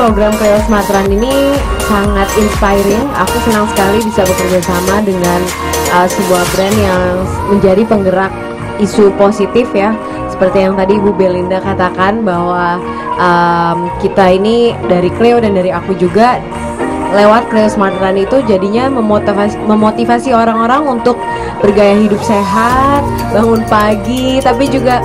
Program Cleo Smart Run ini sangat inspiring. Aku senang sekali bisa bekerja sama dengan uh, sebuah brand yang menjadi penggerak isu positif ya. Seperti yang tadi Ibu Belinda katakan bahwa um, kita ini dari Cleo dan dari aku juga lewat Cleo Smart Run itu jadinya memotivasi memotivasi orang-orang untuk bergaya hidup sehat, bangun pagi, tapi juga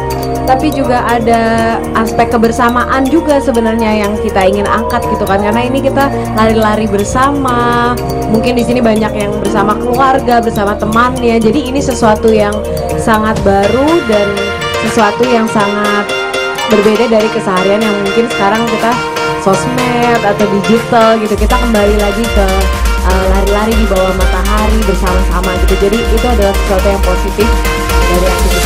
tapi juga ada aspek kebersamaan juga sebenarnya yang kita ingin angkat gitu kan. Karena ini kita lari-lari bersama. Mungkin di sini banyak yang bersama keluarga bersama temannya. Jadi ini sesuatu yang sangat baru dan sesuatu yang sangat berbeda dari keseharian yang mungkin sekarang kita sosmed atau digital gitu. Kita kembali lagi ke uh, lari-lari di bawah matahari bersama-sama gitu. Jadi itu adalah sesuatu yang positif dari aktivitas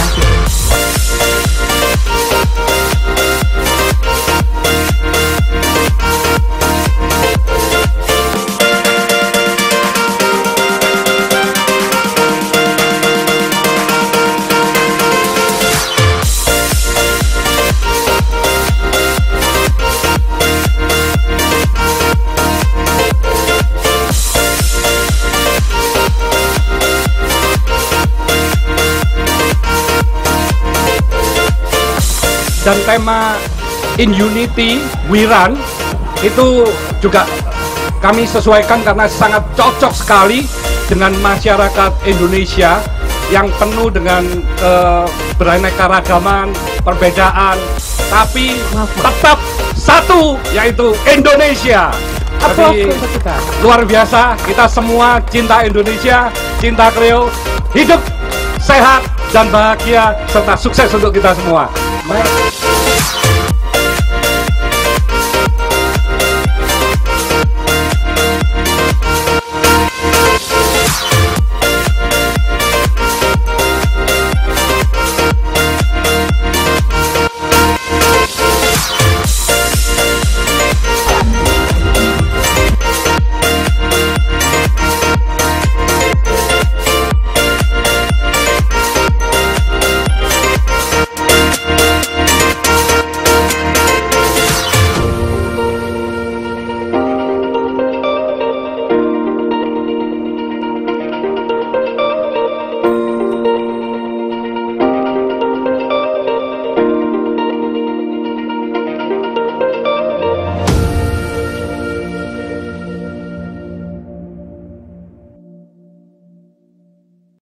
dan tema In Unity We Run itu juga kami sesuaikan karena sangat cocok sekali dengan masyarakat Indonesia yang penuh dengan uh, beraneka ragaman, perbedaan, tapi tetap satu yaitu Indonesia. Jadi luar biasa, kita semua cinta Indonesia, cinta Kreo, hidup sehat dan bahagia serta sukses untuk kita semua. Baik.